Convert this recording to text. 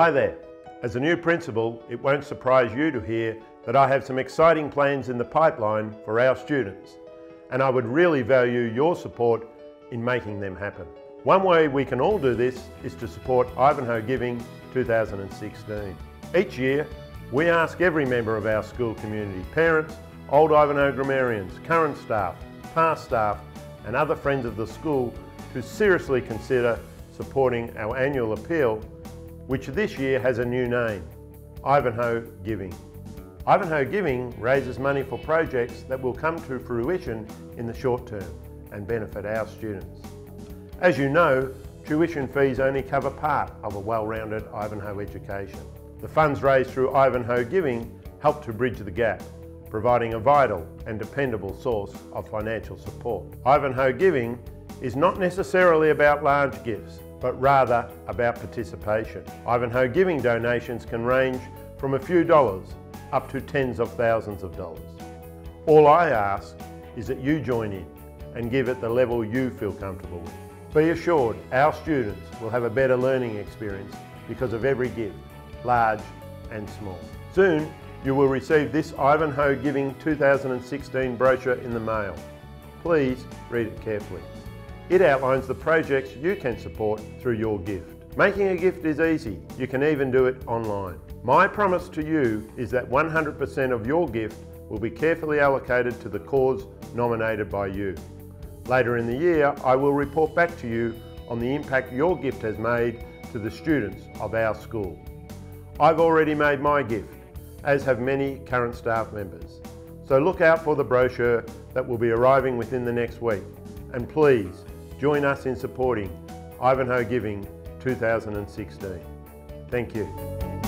Hi there. As a new principal, it won't surprise you to hear that I have some exciting plans in the pipeline for our students, and I would really value your support in making them happen. One way we can all do this is to support Ivanhoe Giving 2016. Each year, we ask every member of our school community, parents, old Ivanhoe grammarians, current staff, past staff, and other friends of the school to seriously consider supporting our annual appeal, which this year has a new name, Ivanhoe Giving. Ivanhoe Giving raises money for projects that will come to fruition in the short term and benefit our students. As you know, tuition fees only cover part of a well-rounded Ivanhoe education. The funds raised through Ivanhoe Giving help to bridge the gap, providing a vital and dependable source of financial support. Ivanhoe Giving is not necessarily about large gifts, but rather about participation. Ivanhoe Giving donations can range from a few dollars up to tens of thousands of dollars. All I ask is that you join in and give at the level you feel comfortable with. Be assured our students will have a better learning experience because of every gift, large and small. Soon you will receive this Ivanhoe Giving 2016 brochure in the mail. Please read it carefully. It outlines the projects you can support through your gift. Making a gift is easy. You can even do it online. My promise to you is that 100% of your gift will be carefully allocated to the cause nominated by you. Later in the year, I will report back to you on the impact your gift has made to the students of our school. I've already made my gift, as have many current staff members. So look out for the brochure that will be arriving within the next week. And please, Join us in supporting Ivanhoe Giving 2016. Thank you.